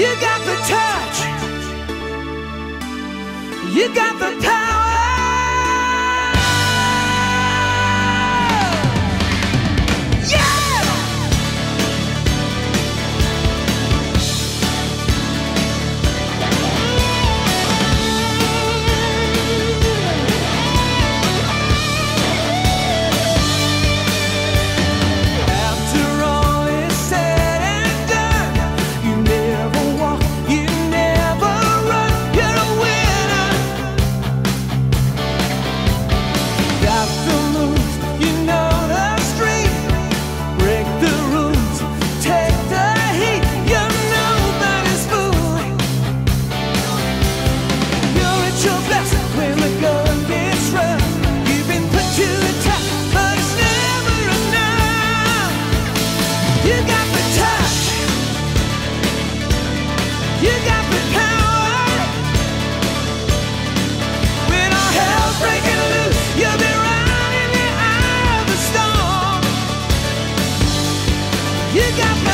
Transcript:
You got the touch. You got the power. You got